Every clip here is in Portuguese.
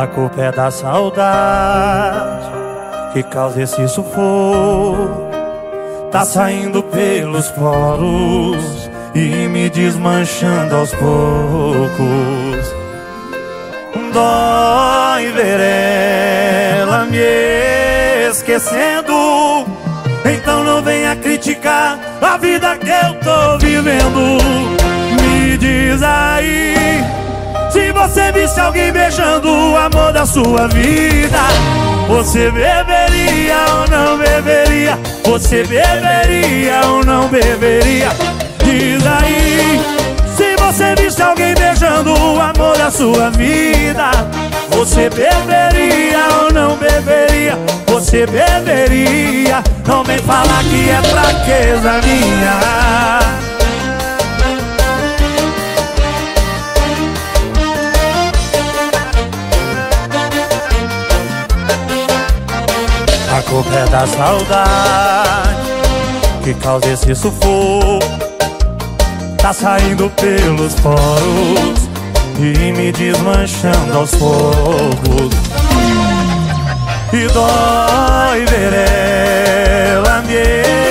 A culpa é da saudade que causa esse sufoco. Tá saindo pelos poros e me desmanchando aos poucos. Dói ver ela me esquecendo. Então não venha criticar a vida que eu tô vivendo. Você visse alguém beijando o amor da sua vida. Você beberia ou não beberia? Você beberia ou não beberia? Diz aí Se você visse alguém beijando o amor da sua vida Você beberia ou não beberia? Você beberia Não vem falar que é fraqueza minha A culpa é da saudade. Que causa esse sufoco. Tá saindo pelos poros E me desmanchando aos fogos. E dói ver ela me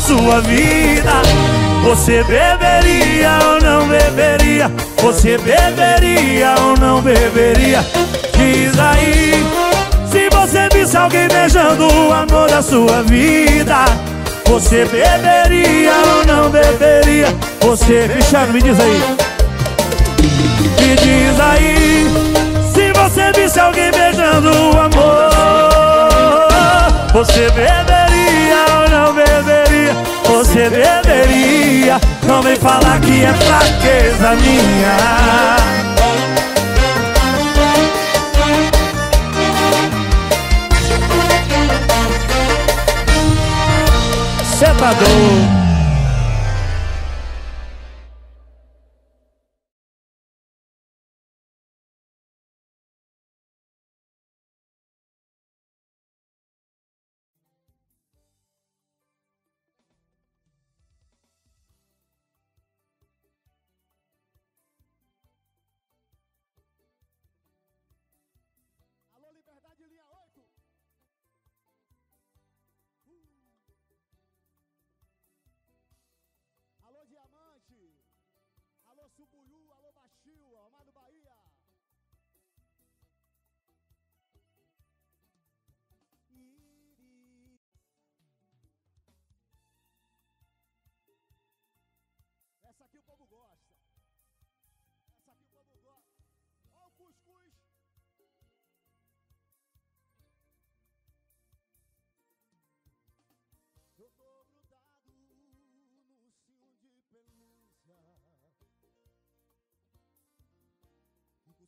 sua vida Você beberia ou não beberia? Você beberia ou não beberia? Diz aí Se você visse alguém beijando o amor da sua vida Você beberia ou não beberia? Você, Cristiano, me diz aí Me diz aí Se você visse alguém beijando o amor você beberia? Você beberia Não vem falar que é fraqueza minha. Cê Subuiú,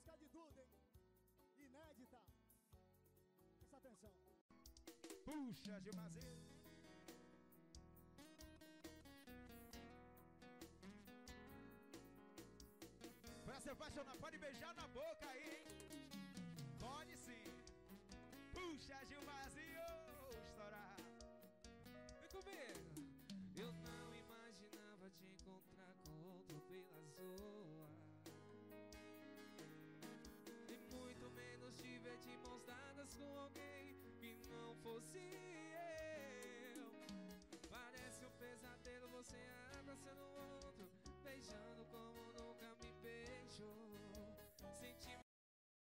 música de Duda, hein? Inédita. Presta atenção. Puxa, Gilmazinho. Pra se apaixonar, pode beijar na boca aí, hein? Pode sim. Puxa, Gilmazinho, estourar. Vem comigo. Eu não imaginava te encontrar com outro pelas ruas. fosse